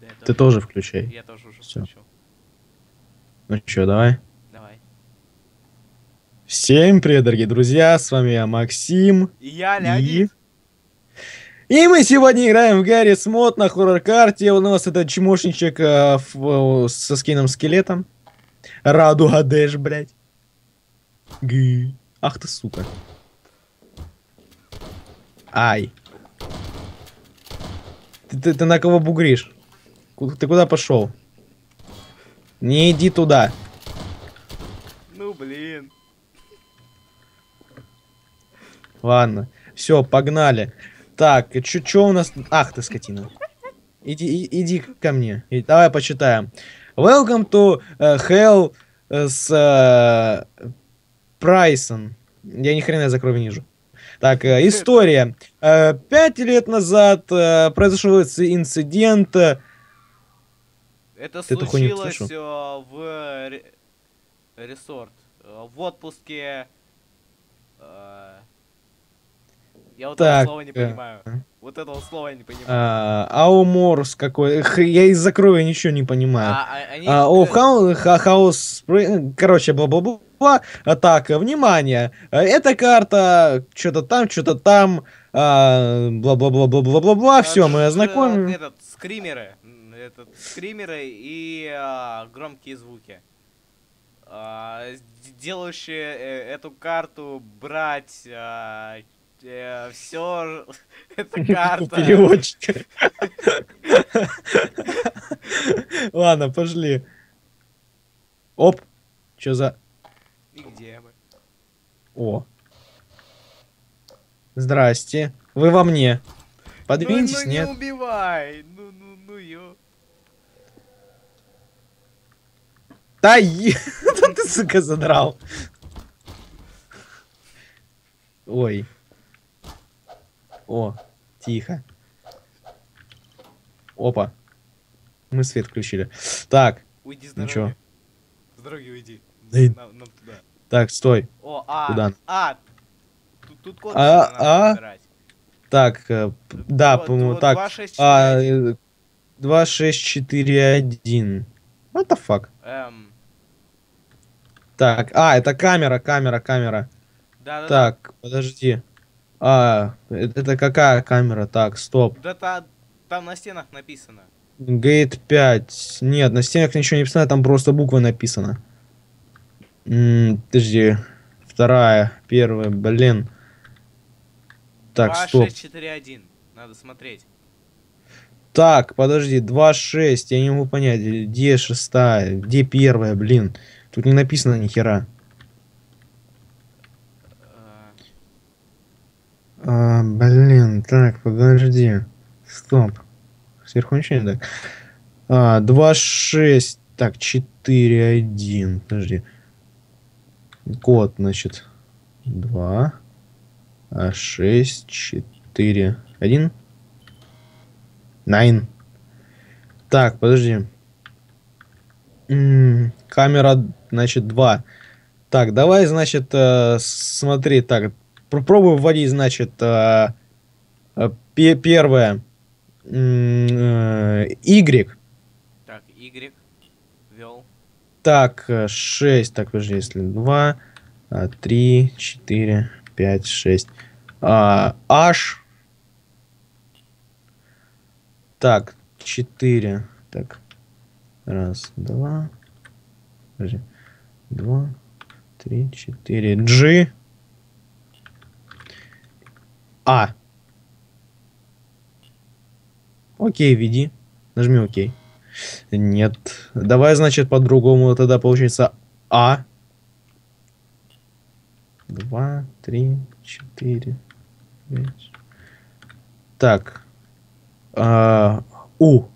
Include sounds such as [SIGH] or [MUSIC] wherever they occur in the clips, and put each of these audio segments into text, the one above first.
Да, Ты тоже включай. Я тоже уже Всё. включил. Ну чё, давай. Давай. Всем привет, дорогие друзья, с вами я, Максим. И я, И... Леонид. И мы сегодня играем в Гарри Смот на хоррор-карте. У нас этот чмошничек э, в- э, со скином скелетом. Радуга Дэш, блядь. Гы. Ах ты, сука. Ай. Ты, ты- ты на кого бугришь? Ты куда пошел? Не иди туда. Ну, блин. Ладно. Все, погнали. Так, что у нас... Ах ты, скотина. Иди, и- иди ко мне. И давай почитаем. Welcome to э, Hell э, с Прайсон. Я ни хрена за крови не вижу. Так, история. Пять лет назад произошел инци- инцидент. Это Ты случилось э, в ре- ресорт. э, В отпуске. э, Я вот Так, этого слова не понимаю. Вот этого слова я не понимаю. э, Ауморс какой. Я из-за крови ничего не понимаю. А, а- они, А, о, хаус, ха- хаус, спры- короче, бла-бла-бла. А, Так, внимание, эта карта, что-то там, что-то там, а, бла-бла-бла-бла-бла-бла-бла, все, мы ознакомим. Этот, скримеры. Этот, скримеры и а, громкие звуки. А, делающие э, эту карту брать все [LAUGHS] эта карта. [LAUGHS] Переводчик. Ладно, пошли. Оп, что за... И где мы? О. Здрасте, вы во мне. Ну, Подвиньтесь, ну нет? не убивай. Ну, ну, ну, ё. Да е- ты, сука, задрал. Ой. О, тихо. Опа. Мы свет включили. Так, Уйди с Ну дороги. С дороги уйди. Да и- Нам, нам туда. так, стой. О, а, Куда? а, тут, тут код А, а? Так, э, да, по-моему, так. 2, 6, 4, А, 1. э, 2, 6, 4, 1. What the fuck? Эм, Так, а, это камера, камера, камера. да, да, Так, подожди. А, это, это какая камера? Так, стоп. да. Да, та- там на стенах написано. Гейт 5. Нет, на стенах ничего не написано, там просто буквы написано. М, подожди. Вторая, первая, блин. Так, 2, стоп. 6, 4, 1. Надо смотреть. Так, подожди, 2, 6, я не могу понять, где шестая, где первая, блин. Тут не написано ни хера. А, блин, так, подожди. Стоп. Сверху ничего не так. А, 2, 6, так, 4, 1. Подожди. Код, значит. 2, а 6, 4, 1. Найн. Так, подожди. Камера, значит, 2. Так, давай, значит, э, смотри, так, Попробую вводить, значит, э, э, пе- первое. Э, Y. Так, Y. Вел. Так, 6. Так, подожди, если 2, 3, 4, 5, 6. А, H. Так, 4. Так. Раз, два. Подожди. Два, три, четыре. G. А. Окей, веди. Нажми окей. Нет. Давай, значит, по-другому тогда получится А. Два, три, четыре. Так. А. У.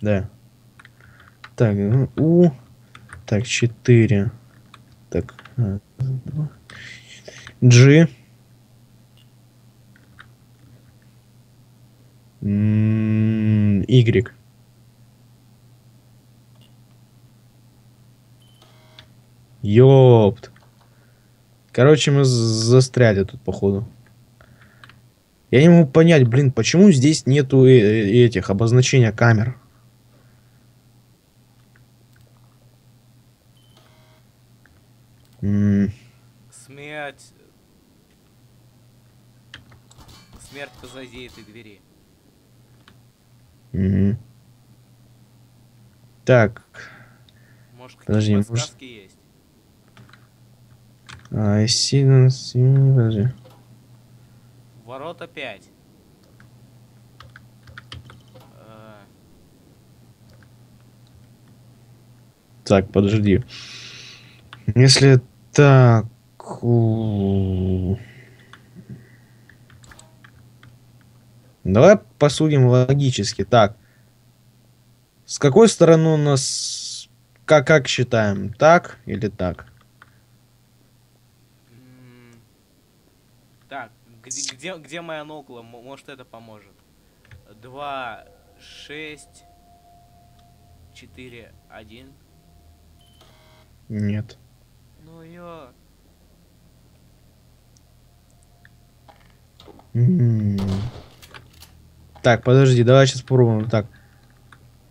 Да. Так, ну, У. Так, 4. Так. G. Y. Ёпт. Короче, мы застряли тут, походу. Я не могу понять, блин, почему здесь нету э- э- этих обозначения камер. М, Смерть. Смерть позади этой двери. мгм. Так, Может, Подожди, может- есть? Don't see, подожди. Ворота 5. Э, Так, подожди. Если так... Давай посудим логически. Так. С какой стороны у нас... Как, как считаем? Так или так? Так, где, где, где моя нокла? Может, это поможет. 2, 6, 4, 1. Нет. Ну ё. М. Так, подожди, давай сейчас попробуем. Так.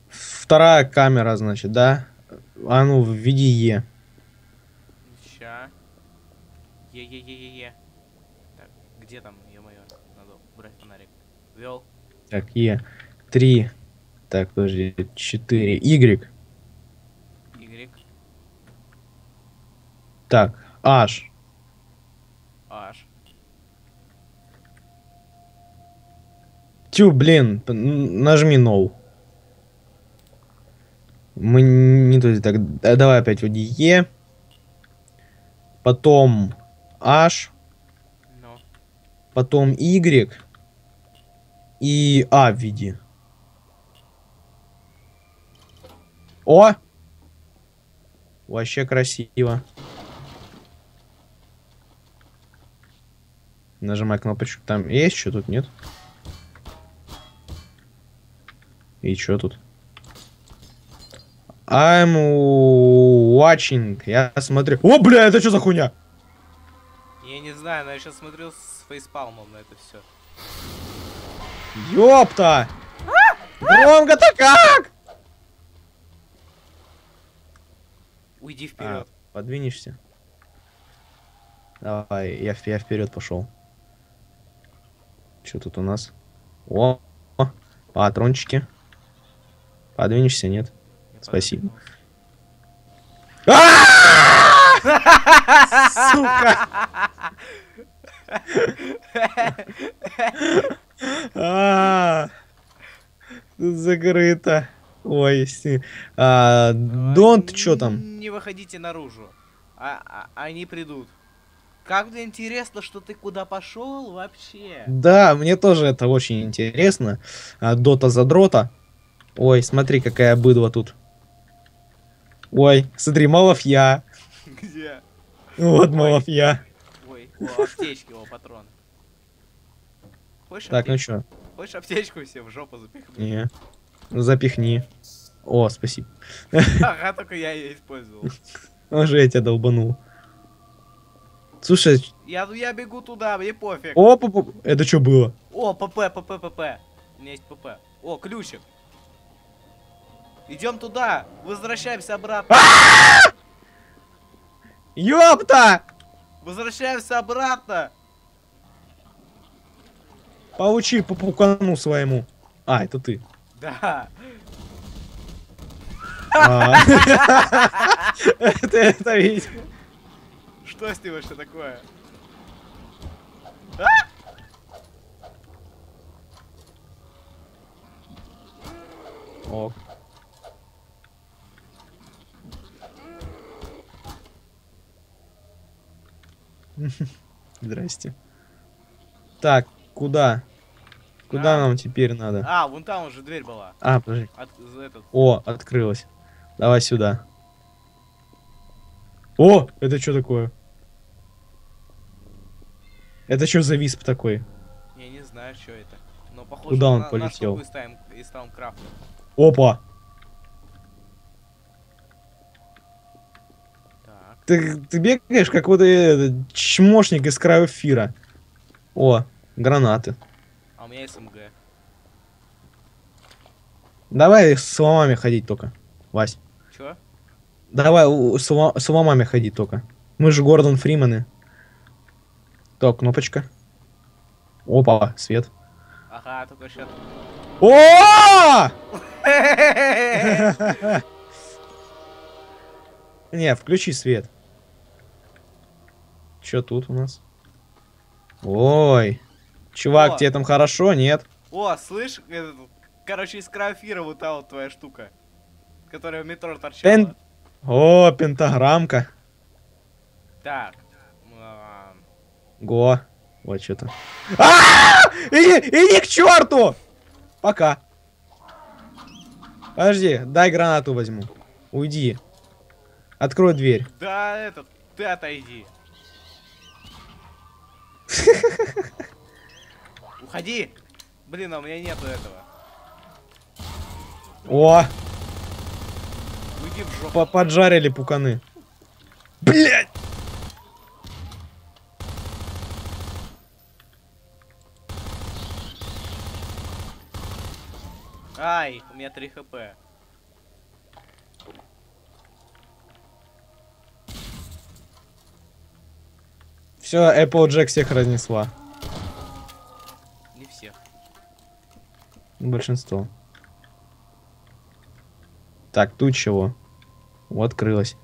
Вторая камера, значит, да? А ну, введи Е. Ща. Е-е-е-е-е. Так, где там, ё-моё? Надо брать фонарик. Вел. Так, Е. Три. Так, подожди. Четыре. Y. Так, H. H. Тю, блин, нажми No. Мы не то так. да- Давай опять введи Е. Потом H. Ну. Потом Y. И А введи. О! Вообще красиво. Нажимай кнопочку. Там есть что тут, нет? И что тут? I'm watching. Я смотрю. О, бля, это что за хуйня? Я не знаю, но я сейчас смотрел с фейспалмом на это все. Ёпта! Громко-то как? Уйди А, вперед. подвинешься? Давай, я, я вперед пошел. Что тут у нас? О, о, патрончики. Подвинешься, нет? спасибо. Сука! А, [LAUGHS] Тут закрыто. Ой, си- а, Донт, что там? Не выходите наружу. А, а- они придут. Как мне интересно, что ты куда пошел вообще. Да, мне тоже это очень интересно. А, Дота за дрота. Ой, смотри, какая быдва тут. Ой, смотри, малафья. Где? Вот Ой. малафья. Ой, о, аптечки, о, патроны. Хочешь, Так, ну аптечку? чё? Хочешь аптечку себе в жопу запихнуть? Не. Ну, запихни. О, спасибо. Ага, только я ее использовал. [LAUGHS] Уже я тебя долбанул. Слушай, Я, ну, я бегу туда, мне пофиг. о, пу- пу- это что было? О, ПП, ПП, ПП. У меня есть ПП. О, ключик. Идем туда. Возвращаемся обратно. Ёпта! Возвращаемся обратно. Получи по пукану своему. А, это ты. Да. А. [LAUGHS] Это это видел. Что с ним вообще такое? Ок. [LAUGHS] Здрасте. Так, куда? Куда А. нам теперь надо? А, вон там уже дверь была. А, подожди. От, этот. О, открылась. Давай сюда. О, это что такое? Это что за висп такой? Я не знаю, что это. Но похоже Куда он на, полетел? на штуку из, Таймкрафта. Опа! Так. Ты, ты бегаешь, как вот чмошник из края эфира. О, гранаты. у меня СМГ. Давай с ломами ходить только. Вась. Чё? Давай с, ло- с ломами ходить только. Мы же Гордон Фримены. Так, кнопочка. Опа, свет. Ага, только сейчас. О! [LAUGHS] Не, включи свет. Чё тут у нас? Ой. Чувак, О. тебе там хорошо, нет? О, слышь, этот, короче, из крафира вот та вот твоя штука, которая в метро торчала. Пен- О, пентаграммка. Так. Го. Вот что-то. А! Иди, иди к черту! Пока. Подожди, дай гранату возьму. Уйди. Открой дверь. Да, этот, ты отойди. [LAUGHS] Уходи! Блин, а у меня нету этого. О, Уйди в жопу. по- поджарили пуканы. Блять! Ай, у меня 3 хп. Все, Applejack всех разнесла. Не всех. Большинство. Так, тут чего? Вот, открылось.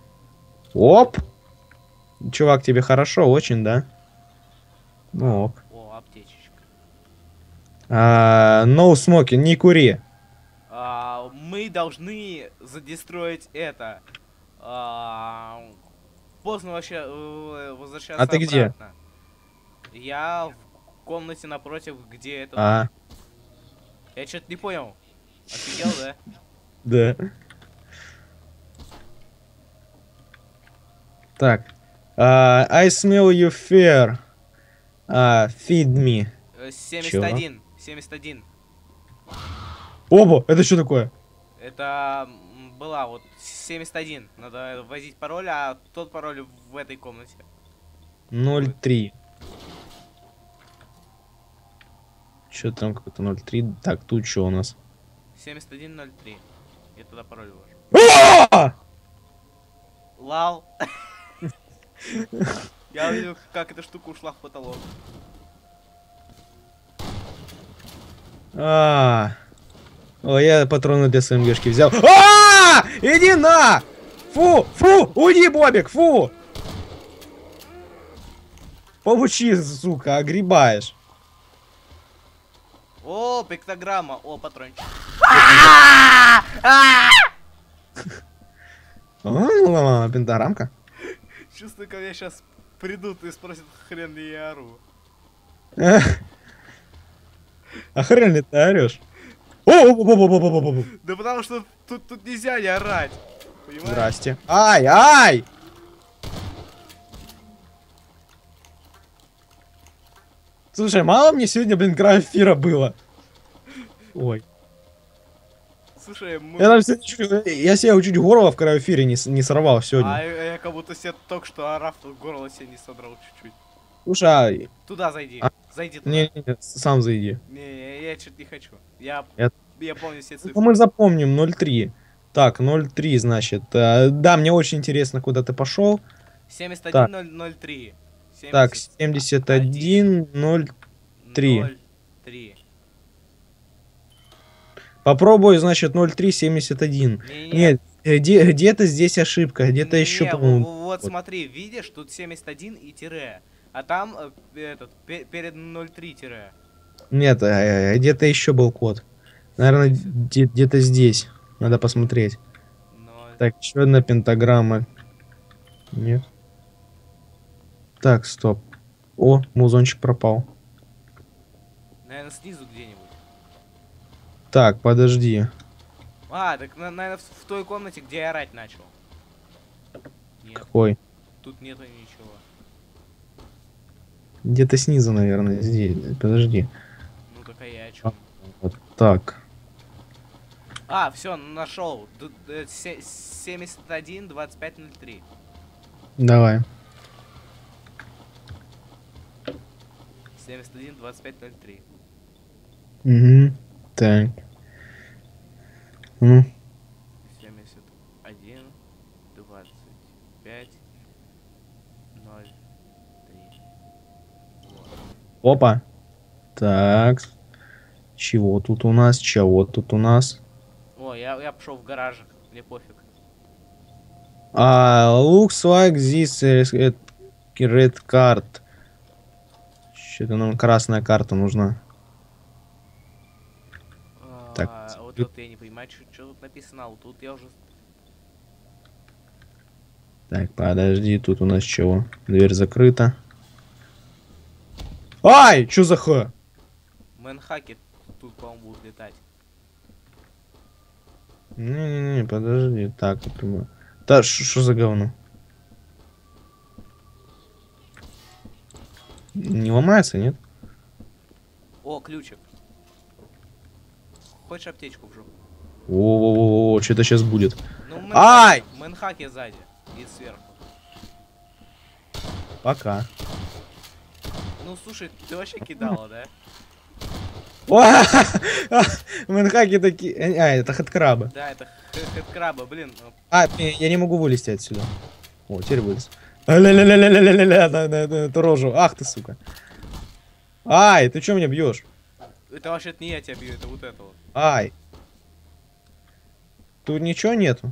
Оп! Чувак, тебе хорошо, очень, да? Ну ок. О, аптечечка. А, no smoking, не кури. Мы должны задестроить это. А, поздно вообще э, возвращаться А ты где? Я в комнате напротив, где это... А, Я что-то не понял. Офигел, да? [LAUGHS] да. Так. А, I smell you fear. А, feed me. Э, 71. 71. Оба, это что такое? Это была вот 71. Надо вводить пароль, а тот пароль в этой комнате. 0.3. Что там какой-то 0.3? Так, тут что у нас? 7103. Я туда пароль ввожу. А! Лал. [LAUGHS] Я увидел, как эта штука ушла в потолок. А. О, я патроны для СМГшки взял. А! Иди на! Фу, фу, уйди, Бобик, фу! Получи, сука, огребаешь. О, пиктограмма. О, патрончик. А, Пентаграммка. Чувствую, ко мне сейчас придут и спросят, хрен ли я ору. [LAUGHS] А хрен ли ты орешь? Да потому что тут, тут нельзя не орать. Здрасте. Ай, ай! Слушай, мало мне сегодня, блин, графира было. Ой. Слушай, мы... Я, там себе чуть горло в кровоэфире не, с- не сорвал А сегодня. я, я как будто себе только что орав, горло себе не содрал чуть-чуть. Слушай, Туда зайди. А? Зайди туда. не, не, не, сам зайди. Не, я, я что-то не хочу. Я, Я- я помню все Ну, цифры. мы запомним 0.3. Так, 0.3, значит. э, да, мне очень интересно, куда ты пошел. 71003. Так, 71, 0. 3. 03. Попробуй, значит, 0.3, 71. Не-не-не. Нет, э, где- где-то здесь ошибка, где-то еще, по-моему. во- Вот вот. смотри, видишь, тут 71 и тире. А там э, этот, пе- перед 03 тире. Нет, э, где-то еще был код. Наверное, где- где-то здесь. Надо посмотреть. Но... Так, еще одна пентаграмма. Нет. Так, стоп. О, музончик пропал. Наверное, снизу где-нибудь. Так, подожди. А, так, наверное, в, в той комнате, где я орать начал. Нет, Какой? тут нету ничего. Где-то снизу, наверное, здесь. Подожди. Ну так а я о чем? Вот так. А, все, нашел. Д- д- се- 71 2503. Давай. 71 2503. Угу. Так. Ну, 71, 25, 0, 3. Вот. Опа. Так. Чего тут у нас? Чего тут у нас? О, я, я пошел в гаражик, мне пофиг. А, looks like this is a red card. Что-то нам красная карта нужна. Так, А, вот тут- я не понимаю, что тут написано, вот тут я уже... Так, подожди, тут у нас чего? Дверь закрыта. Ай, что за х? Мэнхаки тут, по-моему, будут летать. Не-не-не, подожди. Так, это мы- Да, что за говно? Не ломается, нет? О, ключик. Хочешь аптечку в жопу? О, что-то сейчас будет. Ну, мэн- Ай! Мэнхаки сзади и сверху. Пока. Ну, слушай, ты вообще кидала, да? [LAUGHS] Мэнхаки такие... А, это хэдкрабы. Да, это хэдкраба, блин. ну, А, я не могу вылезти отсюда. О, теперь вылез. Ля-ля-ля-ля-ля-ля-ля, на, эту рожу. Ах ты, сука. Ай, ты чё меня бьешь? Это вообще не я тебя бью, это вот это вот. Ай. Тут ничего нету.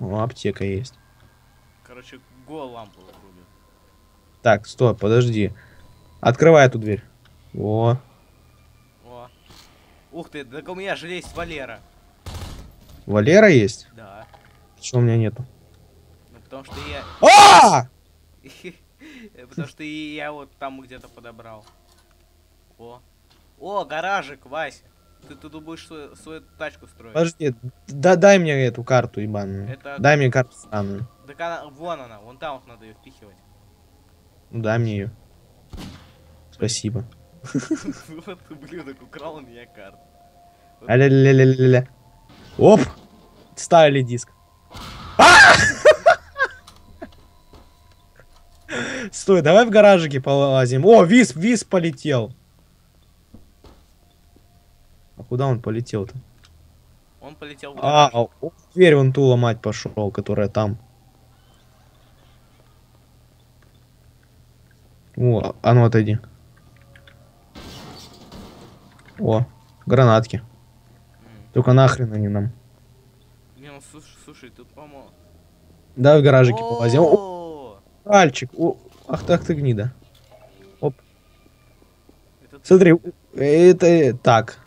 О, аптека есть. Короче, гол лампу врубил. Так, стой, подожди. Открывай эту дверь. О, О. Ух ты, так у меня же есть Валера. Валера есть? Да. Что у меня нету? Ну, потому что я... А! [LAUGHS] Потому что я вот там где-то подобрал. О. О, гаражик, Вася. Ты тут будешь свою, свою тачку строить. Подожди, да дай мне эту карту ебаную. Это- Дай мне карту странную. Так она, вон она, вон там вот надо ее впихивать. Ну дай мне ее. Спасибо. Вот ублюдок украл у меня карту. Аля-ля-ля-ля-ля. Оп! Ставили диск. А! Стой, давай в гаражике полазим. О, виз, виз полетел. А куда он полетел-то? Он полетел в А, гараж. о, дверь вон ту ломать пошел, которая там. О, а ну отойди. О, гранатки. Только нахрен они нам. Не, ну слушай, слушай, тут, по-моему... Давай в гаражике полазим. О, пальчик. О, ах так ты гнида. ты- Смотри, это э, так.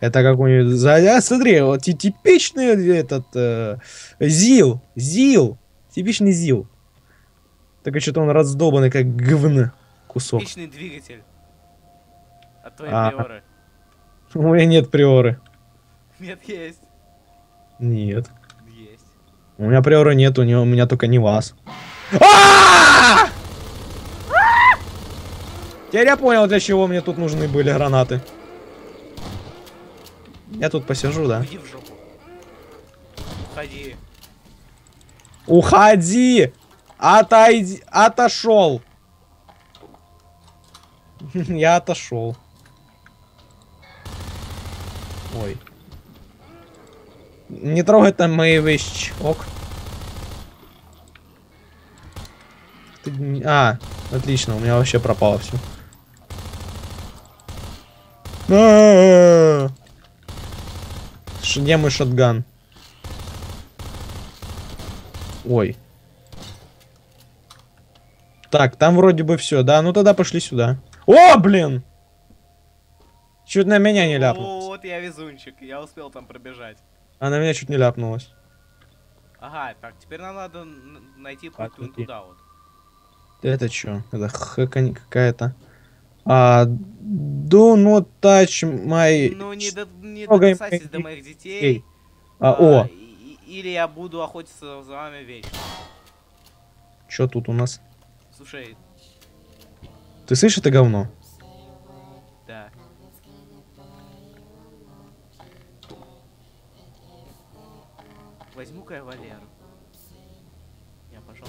Это какой-нибудь... а, смотри, вот ти- типичный этот... э, ЗИЛ. ЗИЛ. Типичный ЗИЛ. Только что-то он раздолбанный, как говно. Кусок. Типичный двигатель. От твоей А. приоры. [LAUGHS] У меня нет приоры. Нет, есть. Нет. Есть. У меня приоры нет, у, него, у меня только не вас. А! Теперь я понял, для чего мне тут нужны были гранаты. Я тут посижу, да? Уйди в жопу. Уходи. Уходи! Отойди! Отошел! [LAUGHS] Я отошел. Ой. Не трогай там мои вещи. Ок. Ты А, отлично, у меня вообще пропало все. Где мой шотган? Ой. Так, там вроде бы все, да? Ну тогда пошли сюда. О, блин! Чуть на меня не ляпнулось. Вот я везунчик, я успел там пробежать. А на меня чуть не ляпнулось. Ага, так, теперь нам надо найти путь Подожди. туда вот. Это что? Это хэкань какая-то. А, do not touch my... Ну, не, до, не докасайтесь до моих детей. детей. А, о, и- или я буду охотиться за вами вечно. что тут у нас? Слушай, Ты слышишь это говно? да. Возьму-ка я Валеру. Я пошел.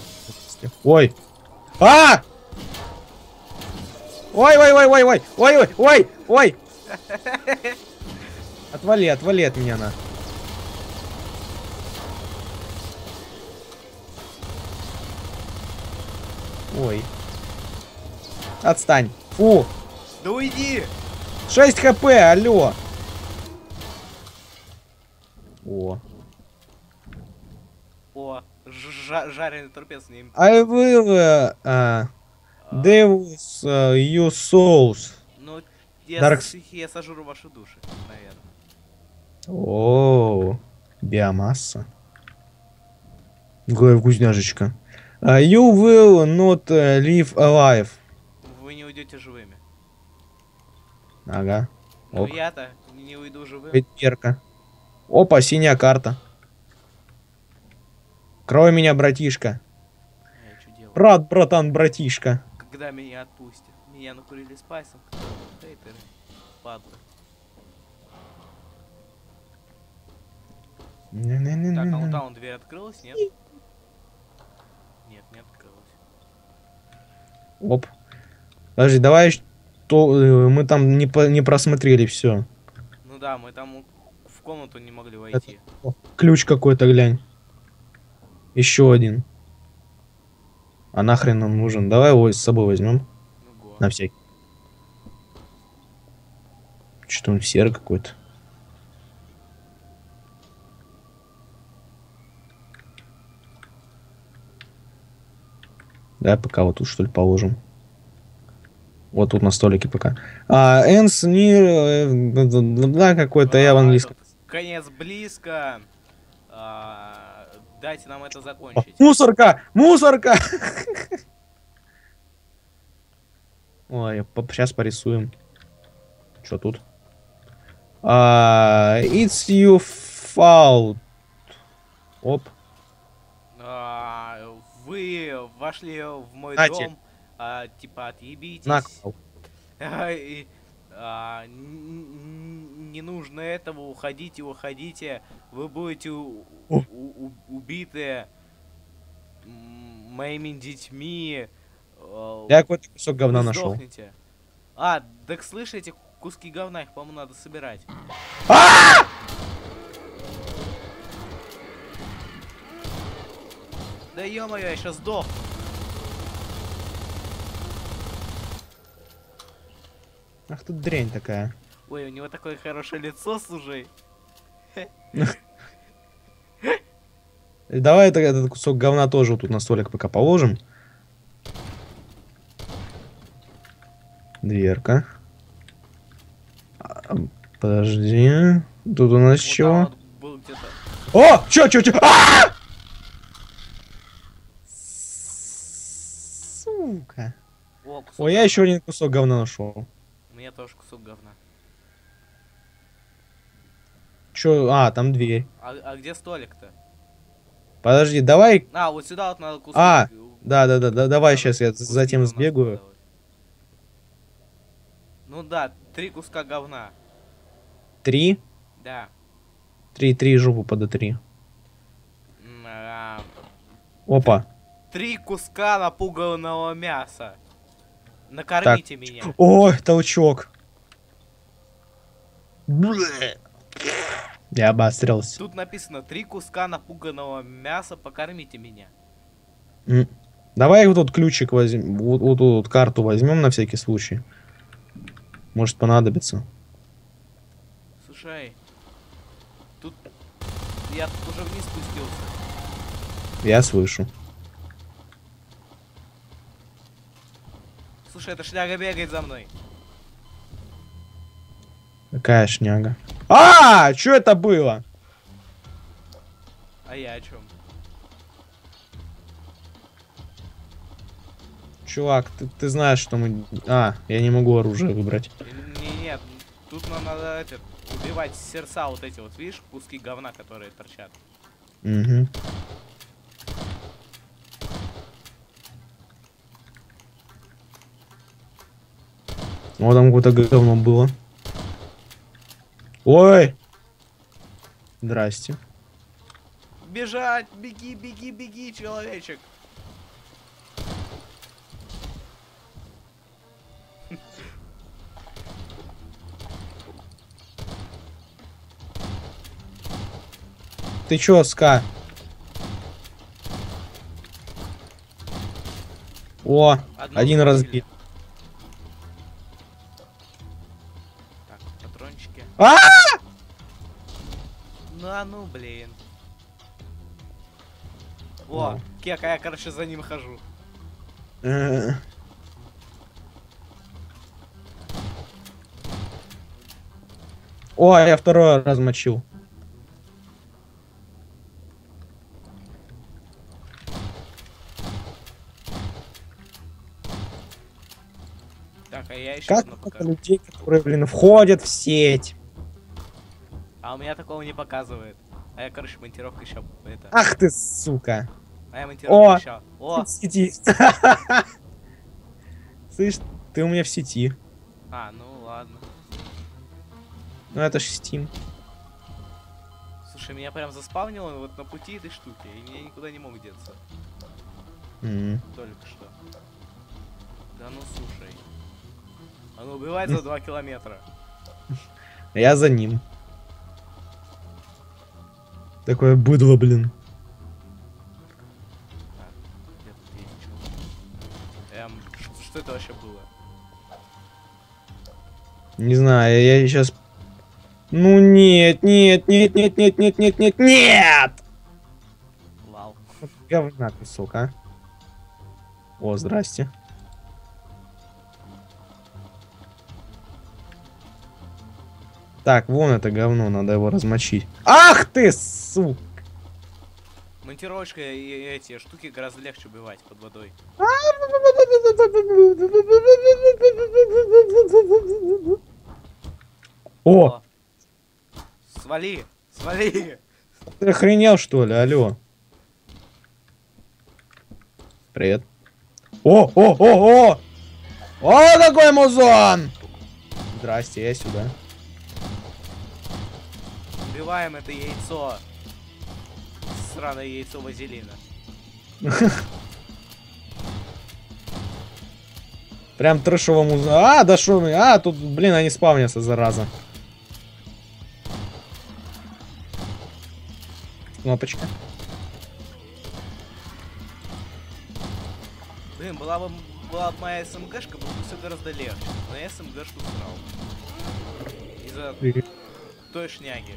Ой! А! Ой, ой, ой, ой, ой, ой, ой, ой, ой! [LAUGHS] Отвали, отвали от меня на. Ой. Отстань. Фу. Да уйди! 6 хп, алло. О. О, жа- жареный торпец не... I will uh, uh, а, Devil's uh, you souls. Ну, я, Dark с- я сожру ваши души, наверное. О, биомасса. Какая вкусняшечка. Uh, you will not uh, live alive. Не уйдете живыми. Ага. Ну я-то не уйду живым. Пятерка. Опа, синяя карта. Крой меня, братишка. Делаю? Брат, братан, братишка. Когда меня отпустят? Меня накурили спайсом. Хейтеры. Падлы. Так, а вот там дверь открылась, нет? Нет, не открылась. Оп. Подожди, давай что э, мы там не, по- не просмотрели все. Ну да, мы там в комнату не могли войти. Ключ какой-то, глянь. Еще один. А нахрен нам нужен? Давай его с собой возьмем. Ну. На всякий. Что-то он серый какой-то. Да, пока вот тут что ли положим. Вот тут на столике пока. А, Энс не... Да, какой-то я в А, английском. Конец близко. А, дайте нам это О, закончить. мусорка! Мусорка! Ой, сейчас порисуем. Что тут? А, it's you fault. Оп. А, вы вошли в мой Нате. дом. А, типа отъебитесь. Накол. [LAUGHS] И, а, не нужно этого, уходите, уходите. Вы будете у- О. у- у- убиты моими детьми. э, Я какой-то кусок говна нашел. А, так слышите, куски говна, их, по-моему, надо собирать. Да ё-моё, я сейчас сдох. Ах, тут дрянь такая. Ой, у него такое хорошее лицо, слушай. [LAUGHS] Давай это- этот кусок говна тоже вот тут на столик пока положим. Дверка. Подожди. Тут у нас чего? О! Чё, чё, чё? А! Сука. О, я еще один кусок говна нашел. Меня тоже кусок говна. Чё? А, там дверь. А, а где столик-то? Подожди, давай. А, вот сюда вот надо кусок. А, э, Да, да, да, да, давай надо сейчас я затем сбегаю. складывать. Ну да, три куска говна. Три. Да. Три, три жопу пода три. М, а, Опа. Три куска напуганного мяса. Накормите меня. Ой, толчок. Я обострился. Тут написано три куска напуганного мяса, покормите меня. Давай вот тут ключик возьмем, вот, вот тут вот карту возьмем на всякий случай. Может понадобится. Слушай, тут я уже вниз спустился. Я слышу. Слушай, эта шляга бегает за мной. Какая шняга. А, что это было? А я о чем? Чувак, ты, ты знаешь, что мы... А, я не могу оружие выбрать. Не, нет, тут нам надо это, убивать сердца вот эти вот, видишь, куски говна, которые торчат. Угу. Вот там какое-то говно было. Ой! Здрасте. Бежать, беги, беги, беги, человечек. Ты чё, ска? О, Одну один убили. разбит. Так, А! Ну а ну, блин. О, Вау. кека, я, короче, за ним хожу. Э. О, я второй размочил. Так, а я еще Как много людей, которые, блин, входят в сеть? А у меня такого не показывает. А я, короче, монтировка еще это. Ах ты, сука. А я монтировка еще. О! В сети. [LAUGHS] Слышь, ты у меня в сети. А, ну ладно. Ну это ж Steam. Слушай, меня прям заспавнило вот на пути этой штуки, и я никуда не мог деться. М. Только что. Да ну слушай. Оно убивает за [LAUGHS] 2 километра. Я за ним. Такое быдло, блин. Эм, что это вообще было? Не знаю, я сейчас... Ну нет, нет, нет, нет, нет, нет, нет, нет, нет! Лал. [LAUGHS] Говна ты, сука. О, здрасте. Так, вон это говно, надо его размочить. Ах ты, сука! Монтировочка и эти штуки гораздо легче убивать под водой. О, Свали! Свали! ты охренел что ли, алло? Привет. О, о, о, о! О, какой музон! Здрасте, я сюда. Убиваем это яйцо. Сраное яйцо вазелина. [LAUGHS] Прям трэшово музон. А, да шо? А, тут, блин, они спавнятся, зараза. Кнопочка. Блин, была бы, была бы моя СМГшка, было бы все гораздо легче. Но я СМГшку срал. Из-за той шняги.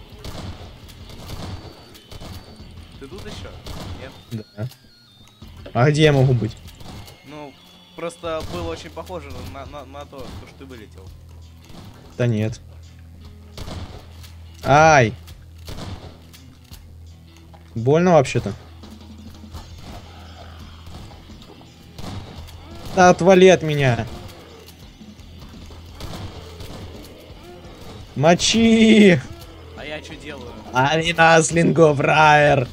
Ты тут еще? Нет? Да. А где я могу быть? Ну, просто было очень похоже на, на, на то, то, что ты вылетел. Да нет. Ай! Больно вообще-то. Да отвали от меня. Мочи! А я что делаю? Алина Слингов Райер.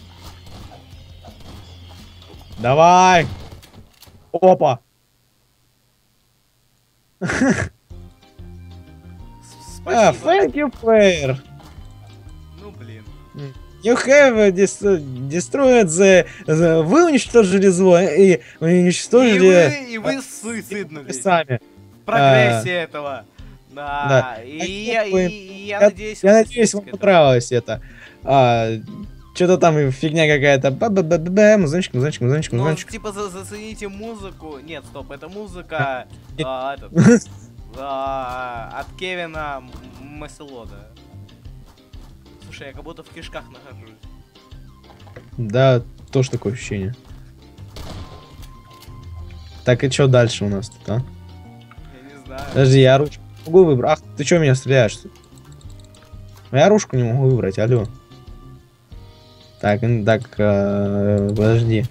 Давай. Опа. С- А, Спасибо. thank you, player. Ну, блин. You have destroyed the, the... Вы уничтожили зло и вы И уничтожили вы, и вы суициднулись. сами. Прогрессия этого. Да. А. Да. И, А я, и- я надеюсь, я надеюсь, вам понравилось это. А, Что-то там фигня какая-то. Ба-ба-ба-ба, Музончик, музончик, музончик, Ну, музончик. типа, за- зацените музыку. Нет, стоп, это музыка а, этот, а, от Кевина Масселода. Слушай, я как будто в кишках нахожусь. Да, тоже такое ощущение. Так, и что дальше у нас тут, а? Я не знаю. Подожди, я ручку могу выбрать. Ах, ты что меня стреляешь? Я ручку не могу выбрать, алло. Так, м, так, э, подожди.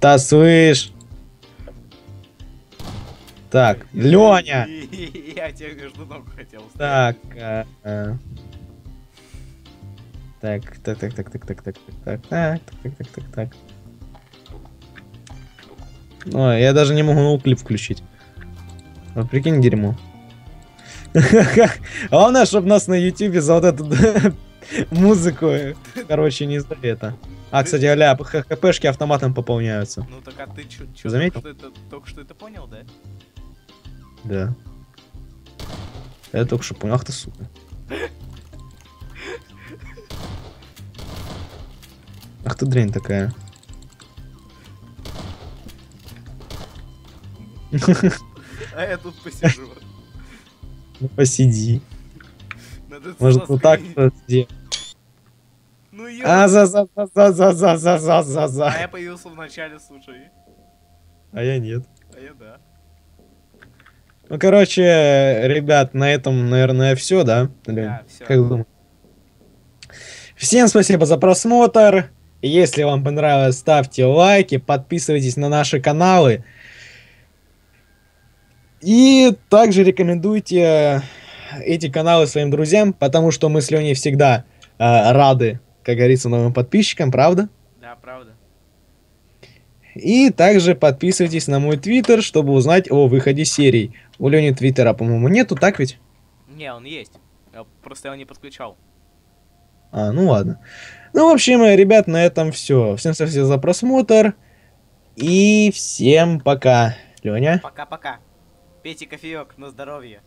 Да слышь. Так, Леня. Я тебе между ног хотел. Так, э, э. так, так, так, так, так, так, так, так, так, так, так, так, так. Ой, я даже не могу ноуклип включить. Вот прикинь, дерьмо. Главное, чтобы нас на ютубе за вот эту музыку, короче, не за это. А, кстати, аля, хпшки автоматом пополняются. Ну так а ты чё, чё Заметил? только что это, только что это понял, да? Да. Я только что понял. Ах ты сука. Ах ты дрянь такая. А я тут посижу. Ну, посиди. Может, вот так сделать. Ну А ё... за за за за за за за за за А за. я появился в начале, слушай. А я нет. А я да. Ну, короче, ребят, на этом, наверное, все, да? Лёнь? Да, все. Как думаешь? Всем спасибо за просмотр. Если вам понравилось, ставьте лайки, подписывайтесь на наши каналы. И также рекомендуйте эти каналы своим друзьям, потому что мы с Леней всегда э, рады, как говорится, новым подписчикам, правда? Да, правда. И также подписывайтесь на мой твиттер, чтобы узнать о выходе серий. У Лени твиттера, по-моему, нету, так ведь? Не, он есть. Я просто его не подключал. А, ну ладно. Ну, в общем, ребят, на этом все. Всем спасибо за просмотр. И всем пока. Леня. Пока-пока. Пейте кофеек на здоровье.